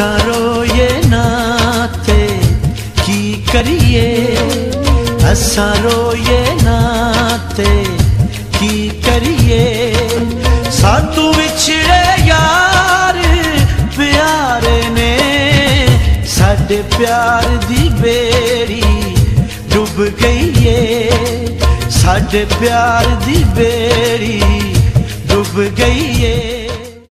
ਅਸਾਂ ਰੋਏ ਨਾ ਤੇ ਕੀ ਕਰੀਏ? ਅਸਾਂ ਰੋਏ ਨਾ ਤੇ ਕੀ ਕਰੀਏ? ਸਾਤੋਂ ਵਿਛੜੇ ਯਾਰ, ਪਿਆਰੇ ਨੇ। ਸਾਡੇ ਪਿਆਰ ਦੀ ਬੇਰੀ ਡੁੱਬ ਗਈ ਏ ਸਾਡੇ ਪਿਆਰ ਦੀ ਬੇਰੀ ਡੁੱਬ ਗਈ ਏ